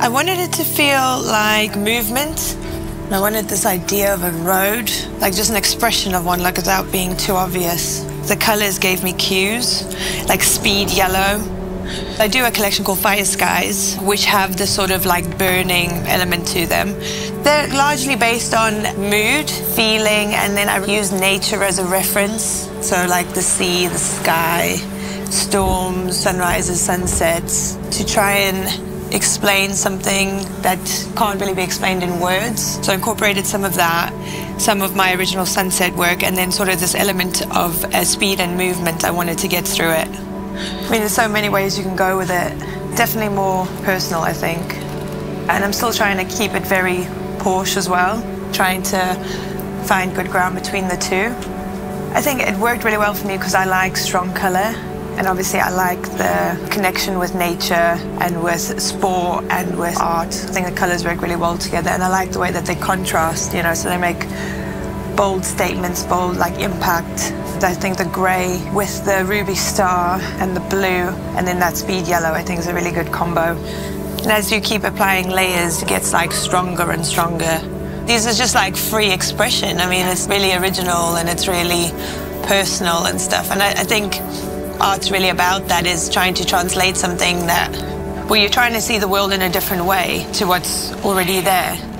I wanted it to feel like movement. I wanted this idea of a road, like just an expression of one, like without being too obvious. The colors gave me cues, like speed yellow. I do a collection called Fire Skies, which have this sort of like burning element to them. They're largely based on mood, feeling, and then I use nature as a reference. So, like the sea, the sky, storms, sunrises, sunsets, to try and explain something that can't really be explained in words. So I incorporated some of that, some of my original sunset work, and then sort of this element of uh, speed and movement I wanted to get through it. I mean, there's so many ways you can go with it. Definitely more personal, I think. And I'm still trying to keep it very Porsche as well, trying to find good ground between the two. I think it worked really well for me because I like strong color and obviously, I like the connection with nature and with sport and with art. I think the colors work really well together, and I like the way that they contrast, you know, so they make bold statements, bold like impact. I think the grey with the ruby star and the blue, and then that speed yellow, I think is a really good combo. And as you keep applying layers, it gets like stronger and stronger. These are just like free expression. I mean, it's really original and it's really personal and stuff. And I, I think art's really about that is trying to translate something that, well, you're trying to see the world in a different way to what's already there.